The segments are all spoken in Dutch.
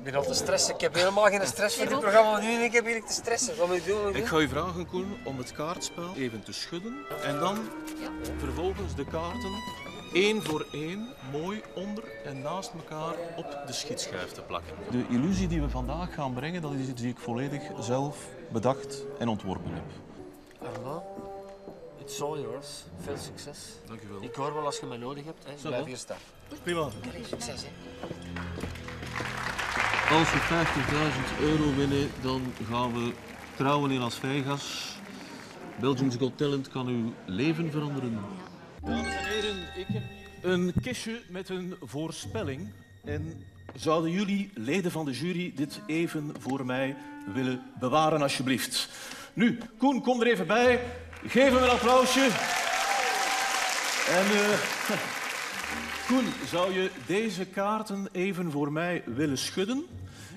Ik ben al te stressen. Ik heb helemaal geen stress voor dit programma. Nu in één keer ben ik te stressen. Wat moet ik doen? Ik Ik ga u vragen, Koen, om het kaartspel even te schudden. En dan vervolgens de kaarten één voor één mooi onder en naast elkaar op de schietschijf te plakken. De illusie die we vandaag gaan brengen, dat is iets die ik volledig zelf bedacht en ontworpen heb. Armand, it's all yours. Veel succes. Dank u wel. Ik hoor wel als je mij nodig hebt. Hè. Blijf hier staan. Prima. Succes, hè. Als we 50.000 euro winnen, dan gaan we trouwen in Las Vegas. Belgium's Got Talent kan uw leven veranderen. Dames en heren, ik heb een kistje met een voorspelling. En zouden jullie, leden van de jury, dit even voor mij willen bewaren, alsjeblieft? Nu, Koen, kom er even bij. Geef hem een applausje. En eh, Koen, zou je deze kaarten even voor mij willen schudden?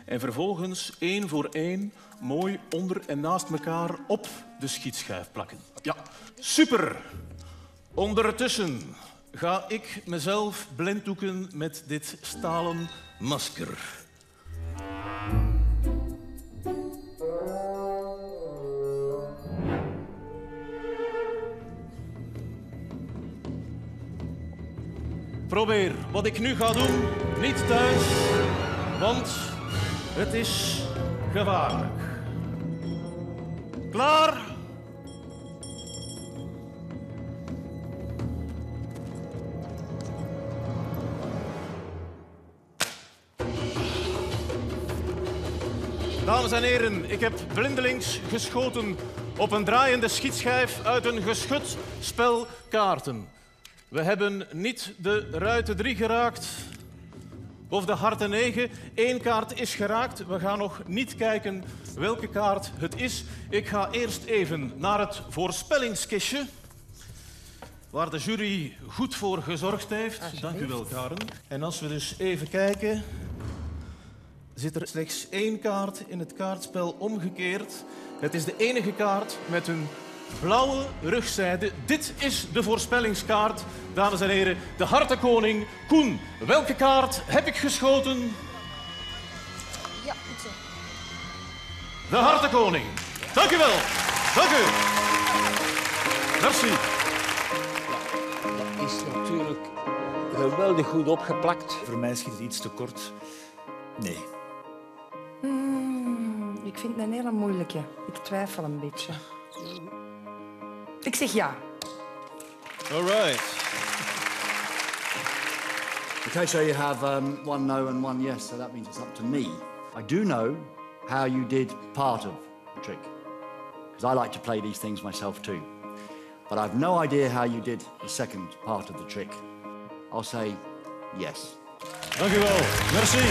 En vervolgens één voor één mooi onder en naast elkaar op de schietschijf plakken. Ja, super. Ondertussen ga ik mezelf blinddoeken met dit stalen masker. Probeer wat ik nu ga doen niet thuis, want het is gevaarlijk. Klaar? Dames en heren, ik heb blindelings geschoten op een draaiende schietschijf uit een geschut spel kaarten. We hebben niet de ruiten 3 geraakt of de harten 9. Eén kaart is geraakt. We gaan nog niet kijken welke kaart het is. Ik ga eerst even naar het voorspellingskistje. Waar de jury goed voor gezorgd heeft. Dank u wel, Karen. En als we dus even kijken, zit er slechts één kaart in het kaartspel omgekeerd. Het is de enige kaart met een blauwe rugzijde. Dit is de voorspellingskaart, dames en heren. De hartenkoning Koen. Welke kaart heb ik geschoten? Ja, goed zo. De hartenkoning. Dank u wel. Dank u. Merci. Dat is natuurlijk geweldig goed opgeplakt. Voor mij schiet het iets te kort. Nee. Hmm, ik vind het een hele moeilijke. Ik twijfel een beetje. Ik zeg ja. All right. Okay, so you have um, one no and one yes, so that means it's up to me. I do know how you did part of the trick, because I like to play these things myself too. But I've no idea how you did the second part of the trick. I'll say yes. Dank u wel. Merci.